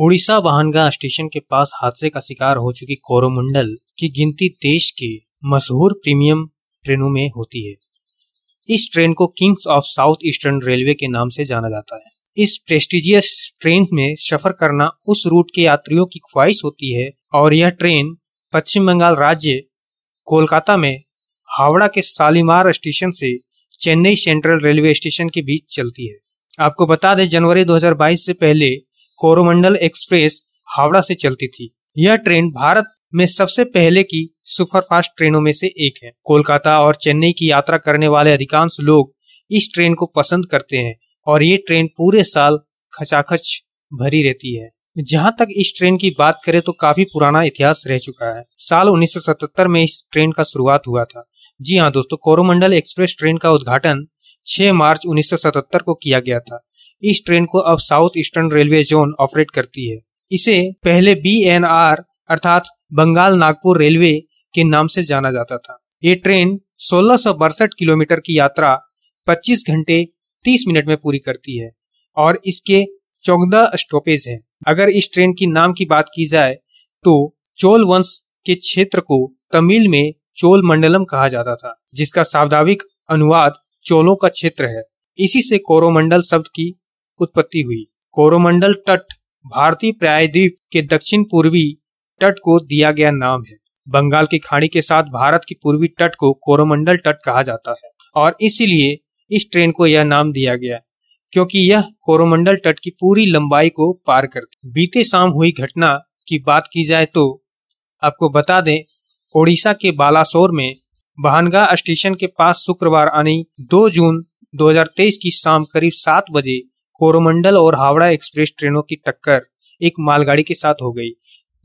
Odisha वाहनगा station के पास हादसे का शिकार हो चुकी कोरोमंडल की गिनती देश के मशहूर प्रीमियम ट्रेनों में होती है। इस ट्रेन को kings of south eastern railway के नाम से जाना जाता है। इस प्रेस्टिजियस ट्रेन में सफ़र करना उस रूट के यात्रियों की ख्वाहिश होती है और यह ट्रेन पश्चिम बंगाल राज्य, कोलकाता में हावड़ा के सालीमार स्टेशन से चेन्नई सेंट्रल रेलवे स्टेशन के बीच चलती है। आपको बता दें, जनवरी 2022 से पहले कोरोमंडल एक्सप्रेस हावड़ा से चलती थी। यह ट्रेन भारत में सबसे पहले की सुपरफास्ट ट्रेनों में से एक है। कोलकाता और चेन्नई की यात्रा करने वाले अधिकांश लोग इस ट्रेन को पसंद करते हैं और ये ट्रेन पूरे साल खचाखच भरी रहती है। जहाँ तक इस ट्रेन की बात करें तो काफ़ी पुराना इतिहास रह चुका है। साल 1977 में इस ट्रेन का शुरुआत हुआ था। जी हाँ दोस्तों, कोरोमंडल एक्सप्रेस ट्रेन का उद्घाटन 6 मार्च 1977 को किया गया था। इस ट्रेन को अब south eastern railway zone operate करती है। इसे पहले बी एन आर अर्थात बंगाल नागपुर रेलवे के नाम से जाना जाता था। ये ट्रेन सोलह किलोमीटर की यात्रा 25 घंटे 30 मिनट में पूरी करती है और इसके चौदह स्टॉपेज हैं। अगर इस ट्रेन की नाम की बात की जाए तो चोल वंश के क्षेत्र को तमिल में चोल मंडलम कहा जाता था, जिसका शाब्दाविक अनुवाद चोलों का क्षेत्र है। इसी से कोरोमंडल शब्द की उत्पत्ति हुई। कोरोमंडल तट भारतीय प्रायद्वीप के दक्षिण पूर्वी तट को दिया गया नाम है। बंगाल की खाड़ी के साथ भारत की पूर्वी तट को कोरोमंडल तट कहा जाता है। और इसीलिए इस ट्रेन को यह नाम दिया गया, क्योंकि यह कोरोमंडल तट की पूरी लंबाई को पार करती बीते शाम हुई घटना की बात की जाए तो आपको बता दें, ओडिशा के बालासोर में बहानगा स्टेशन के पास शुक्रवार आने 2 जून 2023 की शाम करीब सात बजे कोरोमंडल और हावड़ा एक्सप्रेस ट्रेनों की टक्कर एक मालगाड़ी के साथ हो गई,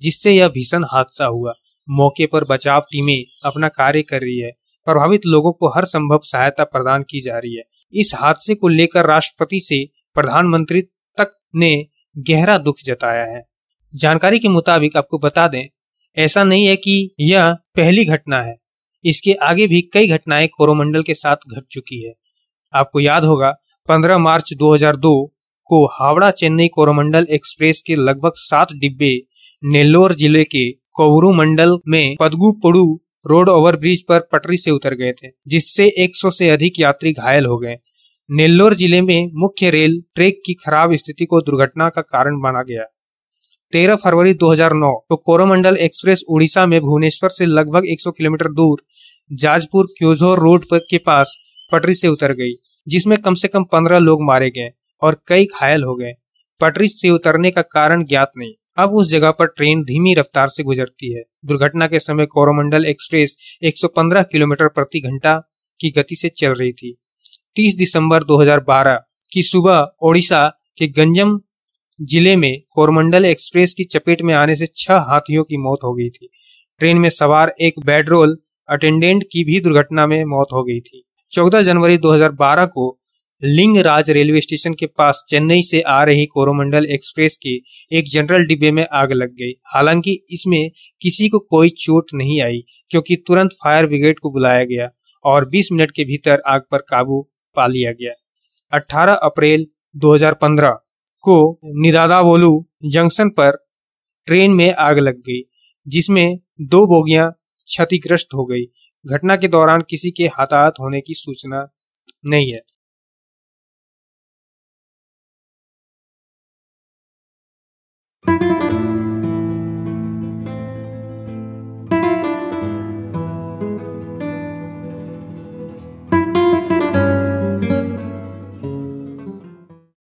जिससे यह भीषण हादसा हुआ। मौके पर बचाव टीमें अपना कार्य कर रही है। प्रभावित लोगों को हर संभव सहायता प्रदान की जा रही है। इस हादसे को लेकर राष्ट्रपति से प्रधानमंत्री तक ने गहरा दुख जताया है। जानकारी के मुताबिक आपको बता दें, ऐसा नहीं है कि यह पहली घटना है। इसके आगे भी कई घटनाएँ कोरोमंडल के साथ घट चुकी है। आपको याद होगा 15 मार्च 2002 को हावड़ा चेन्नई कोरोमंडल एक्सप्रेस के लगभग सात डिब्बे नेल्लोर ज़िले के कोवरू मंडल में पदगुपड़ू रोड ओवरब्रिज पर पटरी से उतर गए थे, जिससे 100 से अधिक यात्री घायल हो गए। नेल्लोर ज़िले में मुख्य रेल ट्रैक की खराब स्थिति को दुर्घटना का कारण माना गया। 13 फरवरी 2009 को कोरोमंडल एक्सप्रेस उड़ीसा में भुवनेश्वर से लगभग 100 किलोमीटर दूर जाजपुर क्योझोर रोड पर के पास पटरी से उतर गई। जिसमें कम से कम पंद्रह लोग मारे गए और कई घायल हो गए। पटरी से उतरने का कारण ज्ञात नहीं। अब उस जगह पर ट्रेन धीमी रफ्तार से गुजरती है। दुर्घटना के समय कोरोमंडल एक्सप्रेस 115 किलोमीटर प्रति घंटा की गति से चल रही थी। 30 दिसंबर 2012 की सुबह ओडिशा के गंजम ज़िले में कोरोमंडल एक्सप्रेस की चपेट में आने से छह हाथियों की मौत हो गई थी। ट्रेन में सवार एक बेडरोल अटेंडेंट की भी दुर्घटना में मौत हो गई थी। 14 जनवरी 2012 को लिंगराज रेलवे स्टेशन के पास चेन्नई से आ रही कोरोमंडल एक्सप्रेस के एक जनरल डिब्बे में आग लग गई। हालाँकि इसमें किसी को कोई चोट नहीं आई, क्योंकि तुरंत फायर ब्रिगेड को बुलाया गया और 20 मिनट के भीतर आग पर काबू पा लिया गया। 18 अप्रैल 2015 को निदादावोलू जंक्शन पर ट्रेन में आग लग गई, जिसमें दो बोगियाँ क्षतिग्रस्त हो गई। घटना के दौरान किसी के हताहत होने की सूचना नहीं है।